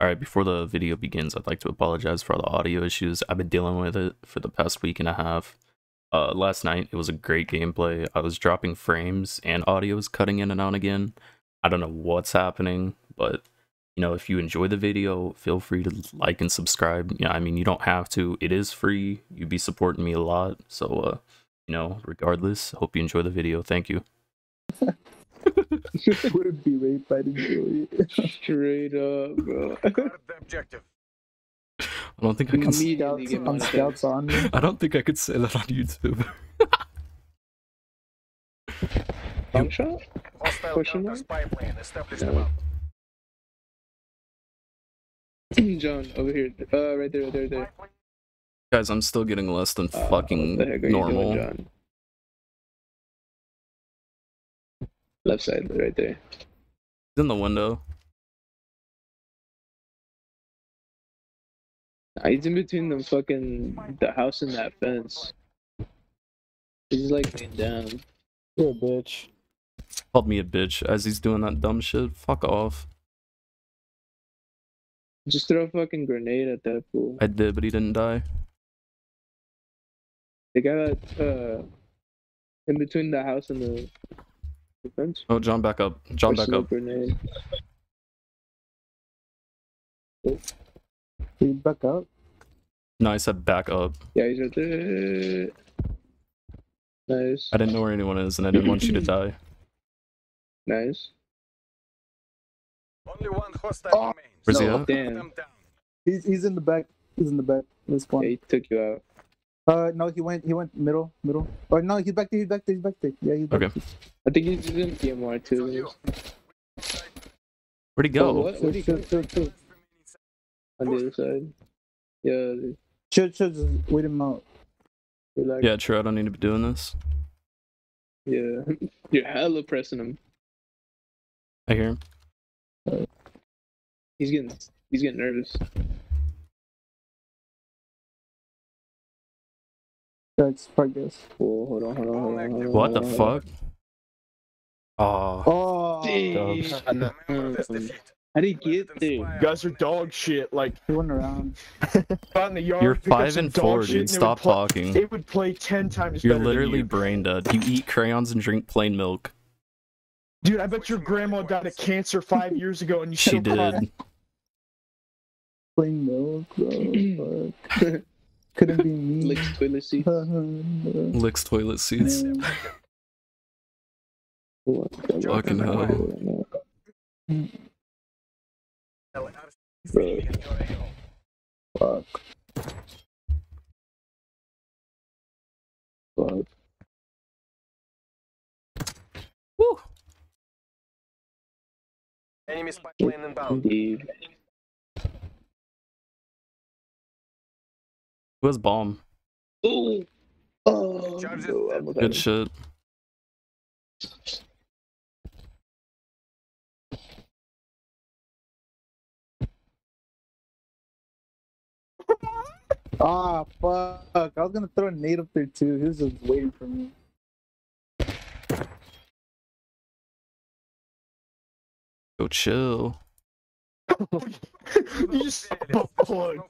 All right, before the video begins, I'd like to apologize for all the audio issues. I've been dealing with it for the past week and a half. Uh, last night, it was a great gameplay. I was dropping frames and audio was cutting in and out again. I don't know what's happening, but you know, if you enjoy the video, feel free to like and subscribe. Yeah, I mean, you don't have to. It is free. You'd be supporting me a lot. So, uh, you know, regardless, hope you enjoy the video. Thank you. Wouldn't be raped by the Joey. Straight up, bro. Objective. I don't think I can. s- Immediately Scouts, get on monetized. scouts on me. I don't think I could say that on YouTube. Long shot? Hostile Question mark? spy plane established No. above. John, over here. Uh, right there, right there, right there. Guys, I'm still getting less than Uh, fucking what the heck are you normal. Left side, right there. It's in the window. He's in between the fucking the house and that fence. He's like laying down. You're a bitch. Called me a bitch as he's doing that dumb shit. Fuck off. Just throw a fucking grenade at that fool. I did, but he didn't die. The got that uh in between the house and the, the fence. Oh, John, back up. John, back Personal up. Grenade. Oh. You back up. No, I said back up. Yeah, he's right eh. there. Nice. I didn't know where anyone is, and I didn't want you to die. Nice. Only one hostile Oh, remains. Where's he no. at? Damn. Down. He's he's in the back. He's in the back. This Yeah, he took you out. Uh, no, he went. He went middle, middle. Or no, he's back there. He's back there. He's back there. Yeah, he's back Okay. I think he's in PMR too. Where'd he Oh, go? what? Where'd he chill, go? chill, chill. On the other side. Yeah, Chill, chill. Just wait him out. relax. Yeah, true. I don't need to be doing this. Yeah. You're hella pressing him. I hear him. He's getting he's getting nervous. That's progress. Oh, hold on, hold on, hold on. Hold on What the hold on. fuck? Oh, Oh, Damn. Remember this defeat. How did he get Let there? You guys are dog shit. Like he went around. out the yard. you're five and four, shit dude. and it would Stop play- talking. It would play ten times You're literally you. brain dead. You eat crayons and drink plain milk. Dude, I bet your grandma died of cancer five years ago, and you She did. Plain milk, bro. Fuck. Couldn't be me. Licks toilet seats? Licks toilet seats. Fucking hell. LRC in your Fuck. Fuck. Woo. Enemy spy plane inbound. Indeed. Who has bomb? Oh. Oh. No, dead. I'm. Good shit. Ah, fuck. I was gonna throw a nade up there too. He was just waiting for me. Go chill. you just butt plug.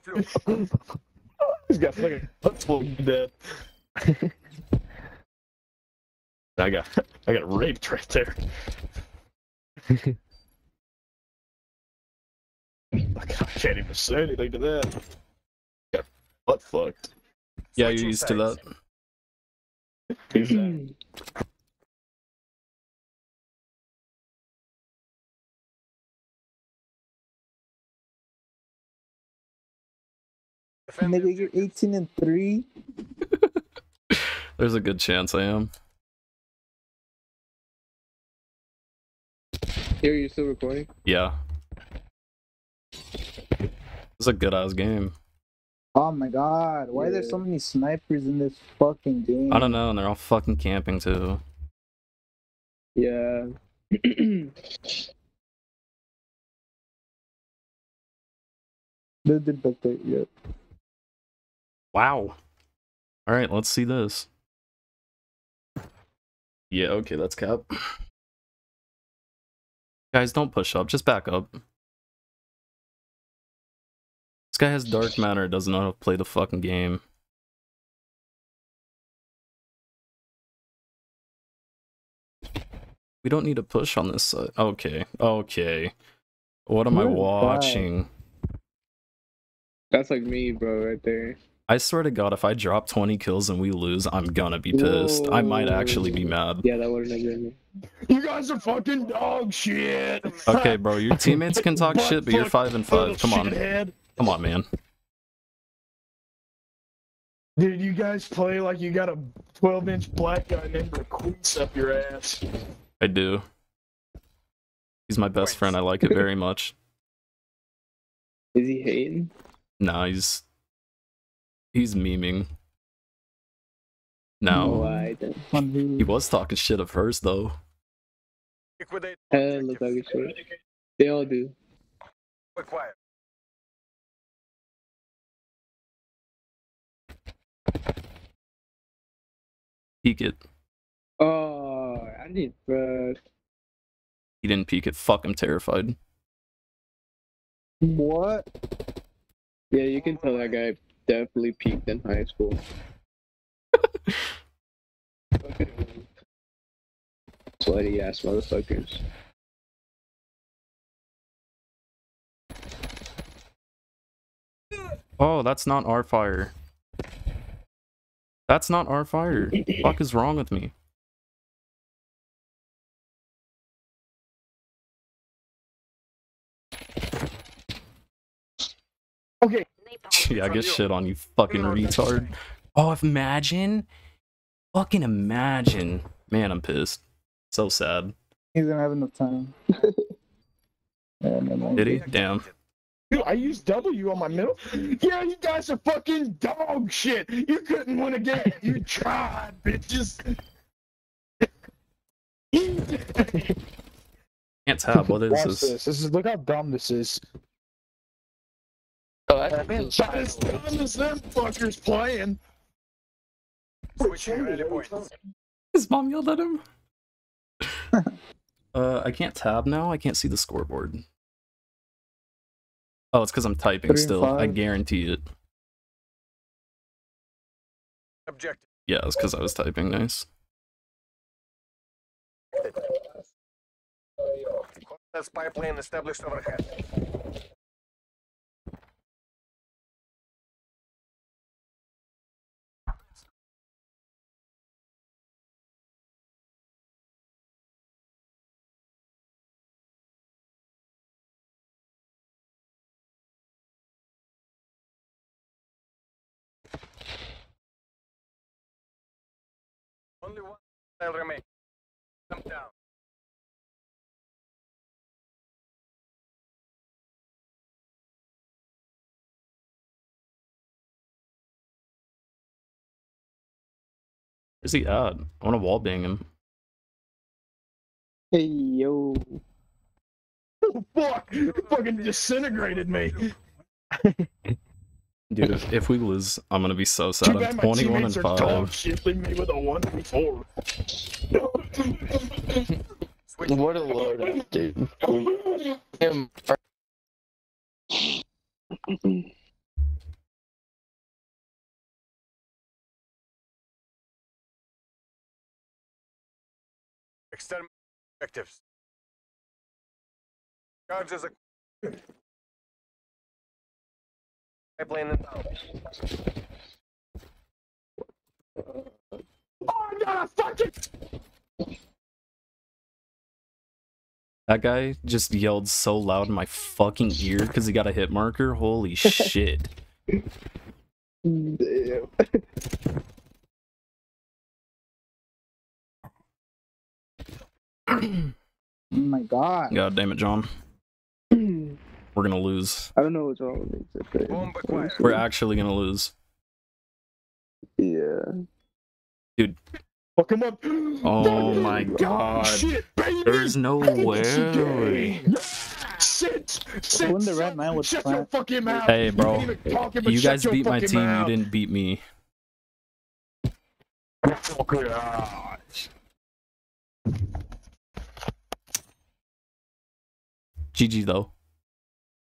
He's got fucking butt plug to death. I got, I got raped right there. I can't even say anything to that. Got butt fucked. Yeah, you're used to that. Nigga, you're 18 and 3. There's a good chance I am. Here, you still recording? Yeah. It's a good ass game. Oh my god. Why are there so many snipers in this fucking game? I don't know, and they're all fucking camping too. Yeah. They did back there, yeah. Wow. Alright, let's see this. Yeah, okay, that's cap. Guys, don't push up, just back up. This guy has dark matter, doesn't know how to play the fucking game. We don't need to push on this side. Okay, okay. What am I Who is that? watching? That's like me, bro, right there. I swear to God, if I drop 20 kills and we lose, I'm gonna be pissed. I might actually be mad. Yeah, that wouldn't have been me. You guys are fucking dog shit. Okay, bro, your teammates can talk shit, but you're five and five. Come on, shithead. come on, man. Dude, you guys play like you got a 12 inch black guy named Requeese up your ass. I do. He's my best friend. I like it very much. Is he hating? Nah, he's he's memeing. No, Why then? On who? he was talking shit at first though. Liquidate Hell, look like shit. They all do. acquired. Peek it. Oh, I need, bro. He didn't peek it. Fuck, I'm terrified. What? Yeah, you can tell that guy definitely peaked in high school. Sweaty ass motherfuckers. Oh, that's not our fire. That's not our fire. Fuck is wrong with me? Okay, Yeah, I get shit on you fucking retard. Oh, imagine. Fucking imagine. Man, I'm pissed. So sad. He's gonna have enough time. yeah, never mind. Did he? Damn. dude, I used W on my middle. Yeah, you guys are fucking dog shit. You couldn't win a game. You tried, bitches. Can't tab. What is Watch this? this. This is look how dumb this is. That's Not as dumb as them fuckers playing. Switching rally points. His mom yelled at him. uh, I can't tab now. I can't see the scoreboard. Oh, it's because I'm typing Three and still. I guarantee it. Objective. Yeah, it's because I was typing. Nice. That spy plane established overhead. Only one missile remains. Them down. Where's he at? I want to wall bang him. Hey, yo. Oh, fuck! You fucking disintegrated me. Dude, if, if we lose, I'm gonna be so Too sad. I'm bad my 21 and teammates are dog 5. shit. Me with a one and four. What a load, dude. Him. external objectives. Charges a plane in down. Oh, I got a fucking. That guy just yelled so loud in my fucking ear because he got a hit marker. Holy shit. Damn. Oh my god. God damn it, John. I We're gonna lose. I don't know what's wrong with me. It's okay. We're actually gonna lose. Yeah. Dude. Fuck him up. Oh my god. Shit, baby. There's no way. Sit. Sit. Wouldn't the red son. man would Shut plant- your fucking mouth. Hey, bro. ain't even You guys beat my team, mouth. you didn't beat me. Fuck. GG though.